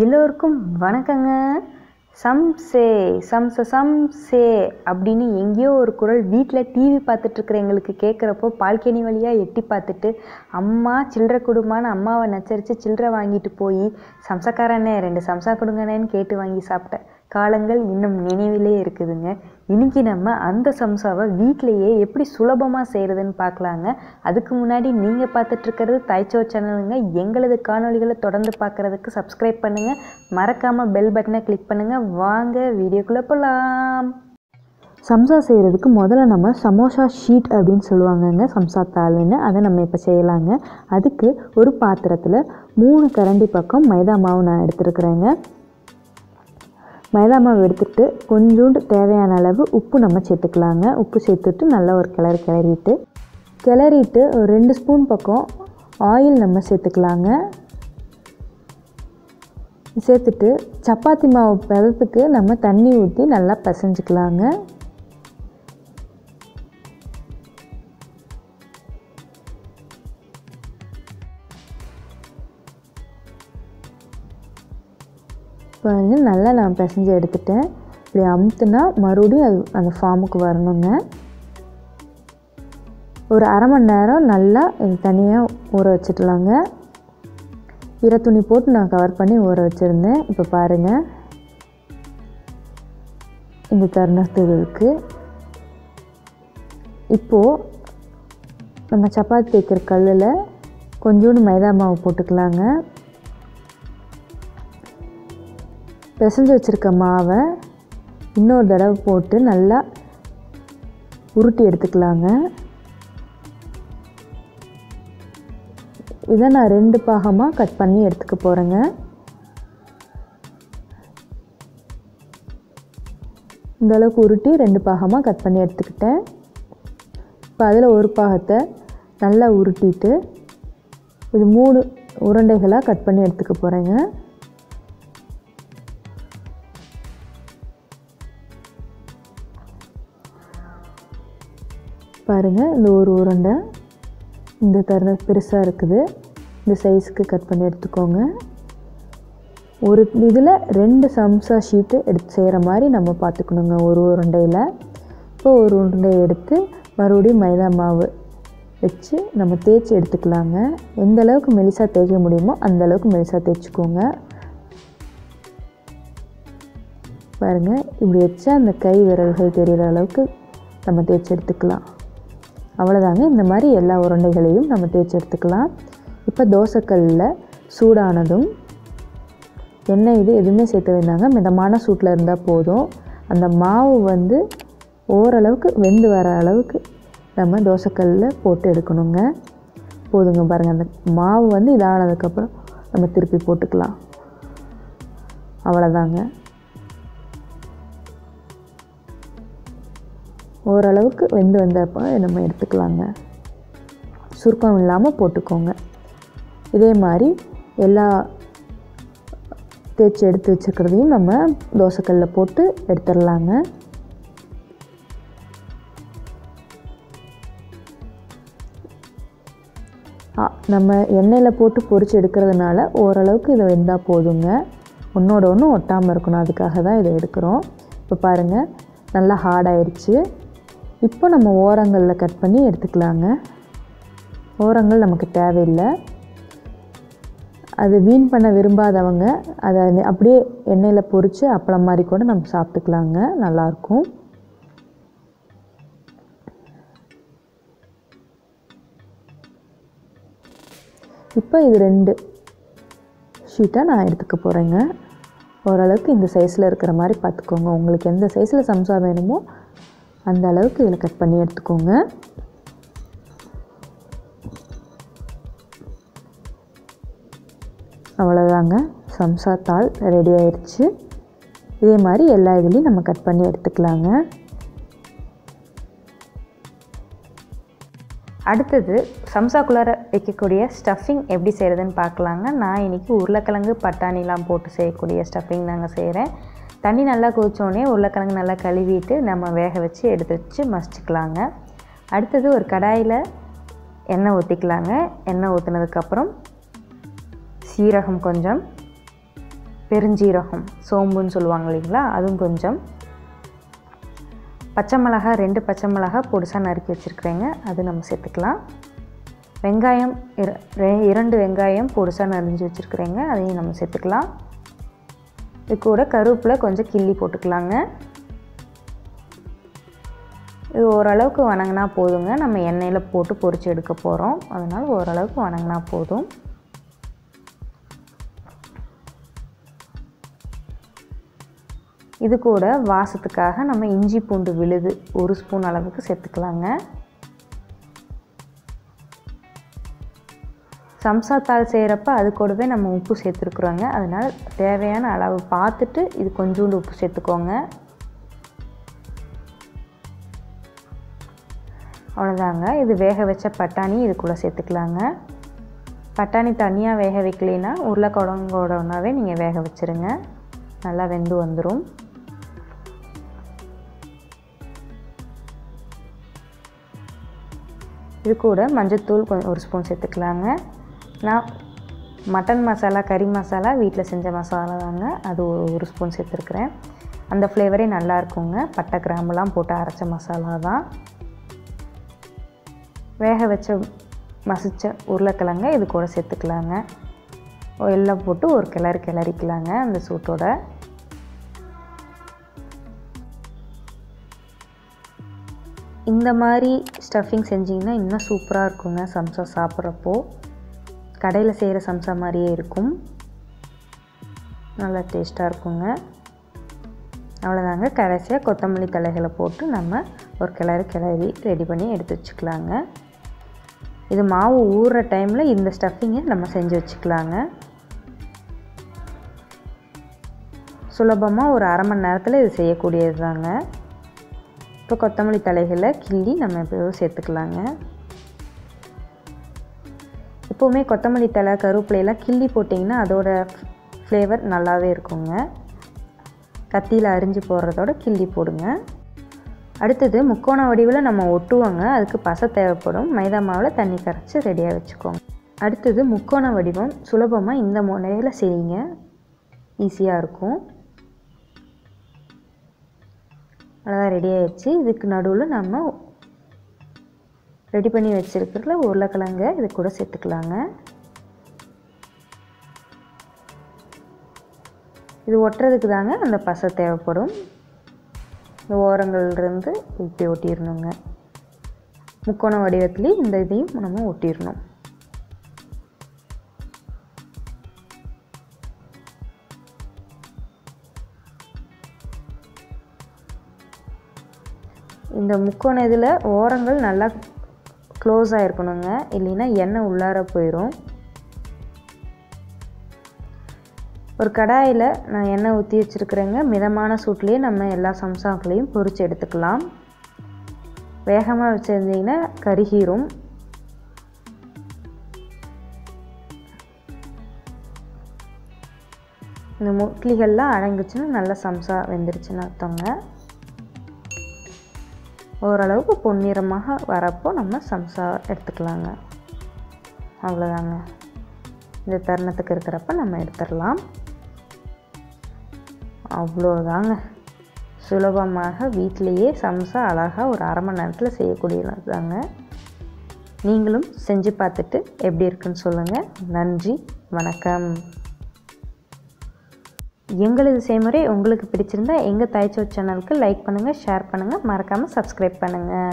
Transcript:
எல்லோருக்கும் வணக்கங்க. சம்சே சம்ச சம்சே அப்படின்னு எங்கேயோ ஒரு குரல் வீட்டில் டிவி பார்த்துட்ருக்குற எங்களுக்கு கேட்குறப்போ பால்கனி வழியாக எட்டி பார்த்துட்டு அம்மா சில்லறை கொடுமான்னு அம்மாவை நச்சரித்து சில்லறை வாங்கிட்டு போய் சம்சக்காரண்ணே ரெண்டு சம்சா கொடுங்கண்ணேன்னு கேட்டு வாங்கி சாப்பிட்டேன். காலங்கள் இன்னும் நினைவிலே இருக்குதுங்க. இன்னைக்கு நம்ம அந்த சம்சாவை வீட்டிலையே எப்படி சுலபமாக செய்கிறதுன்னு பார்க்கலாங்க. அதுக்கு முன்னாடி நீங்கள் பார்த்துட்ருக்கிறது தாய்ச்சோ சேனலுங்க. எங்களது காணொளிகளை தொடர்ந்து பார்க்குறதுக்கு சப்ஸ்கிரைப் பண்ணுங்கள் மறக்காமல் பெல் பட்டனை கிளிக் பண்ணுங்கள் வாங்க வீடியோக்குள்ளே போகலாம் சம்சா செய்கிறதுக்கு முதல்ல நம்ம சமோசா ஷீட் அப்படின்னு சொல்லுவாங்கங்க சம்சா தாள்னு. அதை நம்ம இப்போ செய்யலாங்க. அதுக்கு ஒரு பாத்திரத்தில் மூணு கரண்டி பக்கம் மைதா மாவு நான் எடுத்துருக்குறேங்க. மைதா மாவு எடுத்துட்டு கொஞ்சோண்டு தேவையான அளவு உப்பு நம்ம சேர்த்துக்கலாங்க. உப்பு சேர்த்துட்டு நல்லா ஒரு கிளறு கிளறிட்டு கிளறிட்டு ஒரு ரெண்டு ஸ்பூன் பக்கம் ஆயில் நம்ம சேர்த்துக்கலாங்க. சேர்த்துட்டு சப்பாத்தி மாவு பதத்துக்கு நம்ம தண்ணி ஊற்றி நல்லா பிசைஞ்சுக்கலாங்க. பாருங்க நல்லா நான் பிசைஞ்சு எடுத்துட்டேன். இப்படி அமுத்துனா மறுபடியும் அது அந்த ஃபார்முக்கு வரணுங்க. ஒரு அரை மணி நேரம் நல்லா இது தனியாக ஊற வச்சிடலாங்க ஈர துணி போட்டு நான் கவர் பண்ணி ஊற வச்சுருந்தேன். இப்போ பாருங்கள் இந்த தருணத்துக்கு இருக்குது இப்போது நம்ம சப்பாத்தி தேய்க்கிற கல்லில் கொஞ்சோண்டு மைதா மாவு போட்டுக்கலாங்க. பிசைஞ்சு வச்சுருக்க மாவை இன்னொரு தடவை போட்டு நல்லா உருட்டி எடுத்துக்கலாங்க. இதை நான் ரெண்டு பாகமாக கட் பண்ணி எடுத்துக்க போகிறேங்க இந்த அளவுக்கு உருட்டி ரெண்டு பாகமாக கட் பண்ணி எடுத்துக்கிட்டேன். இப்போ அதில் ஒரு பாகத்தை நல்லா உருட்டிட்டு இது மூணு உருண்டைகளாக கட் பண்ணி எடுத்துக்க போகிறேங்க பாருங்கள் இந்த ஒரு உருண்டை இந்த தருண பெருசாக இருக்குது. இந்த சைஸுக்கு கட் பண்ணி எடுத்துக்கோங்க. ஒரு இதில் ரெண்டு சம்சா ஷீட்டு எடுத்து செய்கிற மாதிரி நம்ம பார்த்துக்கணுங்க ஒரு உருண்டையில். இப்போ ஒரு உருண்டையை எடுத்து மறுபடியும் மைதா மாவு வச்சு நம்ம தேய்ச்சி எடுத்துக்கலாங்க. எந்த அளவுக்கு மெலிசாக தேய்க்க முடியுமோ அந்த அளவுக்கு மெலிசாக தேய்ச்சிக்கோங்க. பாருங்கள் இப்படி வச்சா அந்த கை விரல்கள் தெரிகிற அளவுக்கு நம்ம தேய்ச்சி எடுத்துக்கலாம். அவ்வளோதாங்க இந்த மாதிரி எல்லா உருண்டைகளையும் நம்ம தேய்ச்சி எடுத்துக்கலாம். இப்போ தோசைக்கல்லில் சூடானதும் எண்ணெய் இது எதுவுமே சேர்த்து வேண்டாங்க. மிதமான சூட்டில் இருந்தால் போதும். அந்த மாவு வந்து ஓரளவுக்கு வெந்து வர அளவுக்கு நம்ம தோசைக்கல்லில் போட்டு எடுக்கணுங்க. போதுங்க பாருங்கள் அந்த மாவு வந்து இதானதுக்கப்புறம் நம்ம திருப்பி போட்டுக்கலாம். அவ்வளோதாங்க ஓரளவுக்கு வெந்து வந்தப்போ நம்ம எடுத்துக்கலாங்க. சுருக்கம் இல்லாமல் போட்டுக்கோங்க. இதே மாதிரி எல்லா தேய்ச்சி எடுத்து வச்சுக்கிறதையும் நம்ம தோசைக்கல்லில் போட்டு எடுத்துடலாங்க. நம்ம எண்ணெயில் போட்டு பொரித்து எடுக்கிறதுனால ஓரளவுக்கு இதை வெந்தால் போதுங்க. ஒன்றோட ஒன்று ஒட்டாமல் இருக்கணும். அதுக்காக தான் இதை எடுக்கிறோம். இப்போ பாருங்கள் நல்லா ஹார்டாயிருச்சு இப்போ நம்ம ஓரங்களில் கட் பண்ணி எடுத்துக்கலாங்க. ஓரங்கள் நமக்கு தேவையில்லை. அது வீண் பண்ண விரும்பாதவங்க அதை அப்படியே எண்ணெயில் பொரித்து அப்பளம் மாதிரி கூட நம்ம சாப்பிட்டுக்கலாங்க. நல்லாயிருக்கும் இப்போ இது ரெண்டு ஷீட்டாக நான் எடுத்துக்க போகிறேங்க ஓரளவுக்கு இந்த சைஸில் இருக்கிற மாதிரி பார்த்துக்கோங்க. உங்களுக்கு எந்த சைஸில் சம்சா வேணுமோ அந்த அளவுக்கு இதில் கட் பண்ணி எடுத்துக்கோங்க. அவ்வளோதாங்க சம்சா தாள் ரெடி ஆயிடுச்சு இதே மாதிரி எல்லா இதுலேயும் நம்ம கட் பண்ணி எடுத்துக்கலாங்க. அடுத்தது சம்சாக்குள்ளார வைக்கக்கூடிய ஸ்டஃபிங் எப்படி செய்கிறதுன்னு பார்க்கலாங்க. நான் இன்றைக்கி உருளைக்கிழங்கு பட்டாணிலாம் போட்டு செய்யக்கூடிய ஸ்டஃபிங் நாங்கள் செய்கிறேன் தண்ணி நல்லா கொதித்தோடனே உருளைக்கிழங்கு நல்லா கழுவிட்டு நம்ம வேக வச்சு எடுத்து வச்சு மசிச்சுக்கலாங்க. அடுத்தது ஒரு கடாயில் எண்ணெய் ஊற்றிக்கலாங்க எண்ணெய் ஊற்றினதுக்கப்புறம் சீரகம் கொஞ்சம் பெருஞ்சீரகம் சோம்புன்னு சொல்லுவாங்க இல்லைங்களா? அதுவும் கொஞ்சம். பச்சை மிளகா ரெண்டு பச்சை மிளகா பொடிசாக நறுக்கி வச்சுருக்குறேங்க. அது நம்ம சேர்த்துக்கலாம். வெங்காயம் இர ரெ- இரண்டு வெங்காயம் பொடிசாக நறுஞ்சி வச்சுருக்குறேங்க. அதையும் நம்ம சேர்த்துக்கலாம். இது கூட கருவேப்பில கொஞ்சம் கிள்ளி போட்டுக்கலாங்க. இது ஓரளவுக்கு வணங்கினா போதுங்க. நம்ம எண்ணெயில் போட்டு பொறிச்சு எடுக்க போகிறோம் அதனால் ஓரளவுக்கு வணங்கினா போதும். இது கூட வாசத்துக்காக நம்ம இஞ்சி பூண்டு விழுது ஒரு ஸ்பூன் அளவுக்கு சேர்த்துக்கலாங்க. சம்சா தாள் செய்கிறப்ப அது கூடவே நம்ம உப்பு சேர்த்துருக்குறோங்க. அதனால் தேவையான அளவு பார்த்துட்டு இது கொஞ்சோண்டு உப்பு சேர்த்துக்கோங்க. அவ்வளோதாங்க. இது வேக வச்ச பட்டாணி இதுக்குள்ளே சேர்த்துக்கலாங்க. பட்டாணி தனியாக வேக வைக்கலைன்னா உருளைக்கிழங்கோட ஒன்றாவே நீங்கள் வேக வச்சுருங்க. நல்லா வெந்து வந்துடும் இது கூட மஞ்சத்தூள் கொஞ்சம் ஒரு ஸ்பூன் சேர்த்துக்கலாங்க. நான் மட்டன் மசாலா கறி மசாலா வீட்டில் செஞ்ச மசாலா தாங்க. அது ஒரு ஒரு ஸ்பூன் சேர்த்துருக்குறேன். அந்த ஃப்ளேவரே நல்லா இருக்குங்க. பட்டை கிராம்புலாம் போட்டு அரைச்ச மசாலா தான். வேக வச்ச மசித்த உருளைக்கிழங்க இது கூட சேர்த்துக்கலாங்க. எல்லாம் போட்டு ஒரு கிளறு கிளறிக்கலாங்க அந்த சூட்டோட. இந்த மாதிரி ஸ்டஃபிங் செஞ்சிங்கன்னா இன்னும் சூப்பராக இருக்குங்க. சம்சா சாப்பிட்றப்போ. கடையில் செய்கிற சம்சா மாதிரியே இருக்கும். நல்லா டேஸ்ட்டாக இருக்குங்க. அவ்வளோதாங்க. கடைசியாக கொத்தமல்லி தலைகளை போட்டு நம்ம ஒரு கிளறு கிளறி ரெடி பண்ணி எடுத்து வச்சுக்கலாங்க. இது மாவு ஊறுற டைமில் இந்த ஸ்டஃபிங்கை நம்ம செஞ்சு வச்சுக்கலாங்க. சுலபமாக ஒரு அரை மணி நேரத்தில் இது செய்யக்கூடியது தாங்க இப்போ கொத்தமல்லி தலைகளை கிள்ளி நம்ம இப்போ சேர்த்துக்கலாங்க. எப்போவுமே கொத்தமல்லி தலை கருவேப்பிலையெல்லாம் கிள்ளி போட்டிங்கன்னா அதோட ஃப்ளேவர் நல்லாவே இருக்குங்க. கத்தியில் அரிஞ்சு போடுறதோட கிள்ளி போடுங்க. அடுத்தது முக்கோண வடிவில் நம்ம ஒட்டுவோங்க. அதுக்கு பசை தேவைப்படும். மைதா மாவில் தண்ணி கரைச்சி ரெடியாக வச்சுக்கோங்க. அடுத்தது முக்கோண வடிவம். சுலபமாக இந்த முறையில் செய்யுங்க. ஈஸியாக இருக்கும். அதான் ரெடி ஆயிடுச்சு. இதுக்கு நடுவில் நம்ம ரெடி பண்ணி வச்சுருக்கிறதுல உருளைக்கிழங்க இது கூட சேர்த்துக்கலாங்க. இது ஒட்டுறதுக்கு தாங்க அந்த பசை தேவைப்படும். இந்த ஓரங்கள்லேருந்து இப்படி ஒட்டிடணுங்க. முக்கோண வடிவத்துலேயும் இந்த இதையும் நம்ம ஒட்டிடணும். இந்த முக்கோண இதில் ஓரங்கள் நல்லா க்ளோஸ் ஆகிருக்கணுங்க இல்லைன்னா எண்ணெய் உள்ளார போயிடும் ஒரு கடாயில் நான் எண்ணெய் ஊற்றி வச்சுருக்குறேங்க. மிதமான சூட்லேயே நம்ம எல்லா சம்சாக்களையும் பொரித்து எடுத்துக்கலாம். வேகமாக வச்சுருந்தீங்கன்னா கருகீரும். இந்த முட்லிகள்லாம் அடங்குச்சுன்னா நல்லா சம்சா வெந்துருச்சுன்னு அர்த்தங்க. ஓரளவுக்கு பொன்னிறமாக வரப்போ நம்ம சம்சா எடுத்துக்கலாங்க. அவ்வளோதாங்க. இந்த தருணத்துக்கு இருக்கிறப்ப நம்ம எடுத்துடலாம். அவ்வளோதாங்க. சுலபமாக வீட்டிலையே சம்சா அழகாக ஒரு அரை மணி நேரத்தில் செய்யக்கூடியதாங்க. நீங்களும் செஞ்சு பார்த்துட்டு எப்படி இருக்குன்னு சொல்லுங்கள் நன்றி. வணக்கம். எங்களது செய்முறை உங்களுக்கு பிடிச்சிருந்தா எங்கள் தாய்ச்சோ சேனலுக்கு லைக் பண்ணுங்கள் ஷேர் பண்ணுங்கள் மறக்காமல் சப்ஸ்கிரைப் பண்ணுங்கள்